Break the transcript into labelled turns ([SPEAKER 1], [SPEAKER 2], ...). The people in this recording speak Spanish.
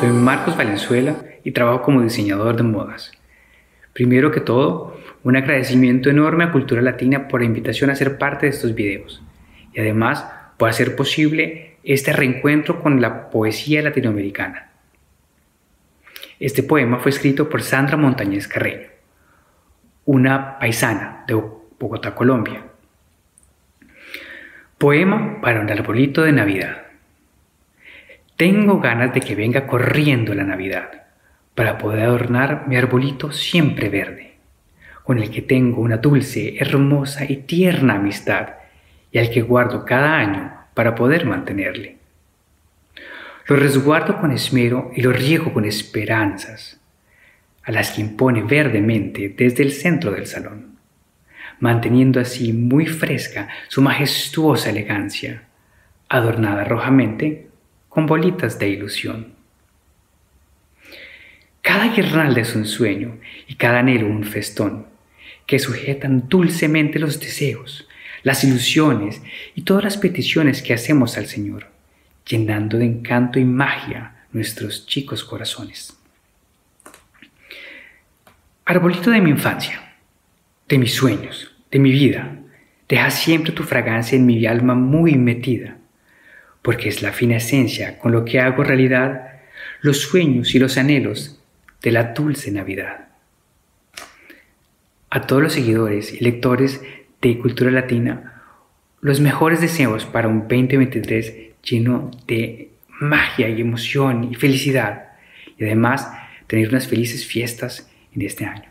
[SPEAKER 1] soy Marcos Valenzuela y trabajo como diseñador de modas. Primero que todo, un agradecimiento enorme a Cultura Latina por la invitación a ser parte de estos videos y además por hacer posible este reencuentro con la poesía latinoamericana. Este poema fue escrito por Sandra Montañez Carreño, una paisana de Bogotá, Colombia. Poema para un arbolito de Navidad. Tengo ganas de que venga corriendo la Navidad para poder adornar mi arbolito siempre verde, con el que tengo una dulce, hermosa y tierna amistad y al que guardo cada año para poder mantenerle. Lo resguardo con esmero y lo riego con esperanzas, a las que impone verdemente desde el centro del salón, manteniendo así muy fresca su majestuosa elegancia, adornada rojamente con bolitas de ilusión. Cada guirnalda es un sueño y cada anhelo un festón, que sujetan dulcemente los deseos, las ilusiones y todas las peticiones que hacemos al Señor, llenando de encanto y magia nuestros chicos corazones. Arbolito de mi infancia, de mis sueños, de mi vida, deja siempre tu fragancia en mi alma muy metida porque es la fina esencia con lo que hago realidad los sueños y los anhelos de la dulce Navidad. A todos los seguidores y lectores de Cultura Latina, los mejores deseos para un 2023 lleno de magia y emoción y felicidad, y además tener unas felices fiestas en este año.